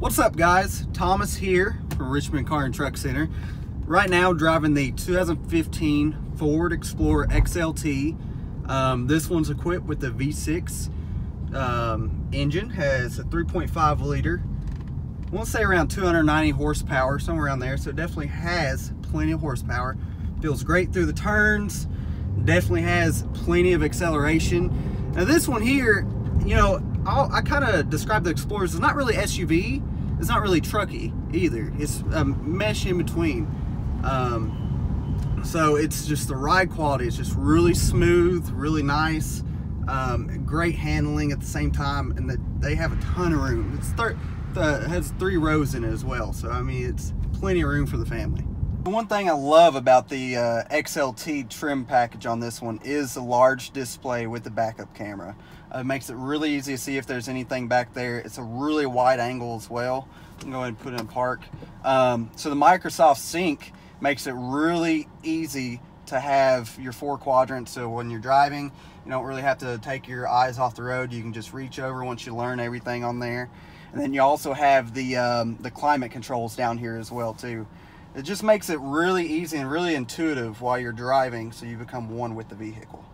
What's up guys? Thomas here from Richmond Car and Truck Center. Right now driving the 2015 Ford Explorer XLT. Um, this one's equipped with the V6 um, engine, has a 3.5 liter. I want to say around 290 horsepower, somewhere around there. So it definitely has plenty of horsepower. Feels great through the turns. Definitely has plenty of acceleration. Now this one here, you know, I'll, i kind of describe the Explorers It's not really SUV. It's not really trucky either. It's a mesh in between. Um, so it's just the ride quality. It's just really smooth, really nice. Um, great handling at the same time, and the, they have a ton of room. It's thir uh, has three rows in it as well, so I mean it's plenty of room for the family. One thing I love about the uh, XLT trim package on this one is the large display with the backup camera. Uh, it makes it really easy to see if there's anything back there. It's a really wide angle as well. I'm going to put it in park. Um, so the Microsoft Sync makes it really easy to have your four quadrants. So when you're driving, you don't really have to take your eyes off the road. You can just reach over once you learn everything on there. And then you also have the, um, the climate controls down here as well too. It just makes it really easy and really intuitive while you're driving so you become one with the vehicle.